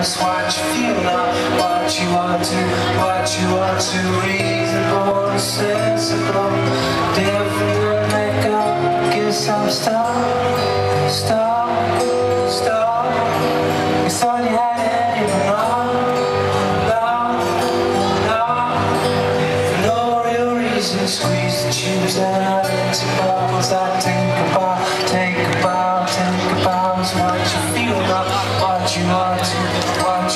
honest, what you feel now, what you want to, what you want to, reasonable and sensible, different makeup, guess I'm stuck, stuck, stuck. You thought you had wrong, wrong, wrong. No real reason, squeeze the tubes and out into bubbles. I think about, think about, think about what you feel now, what you want to,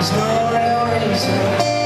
It's no real reason